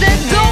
that go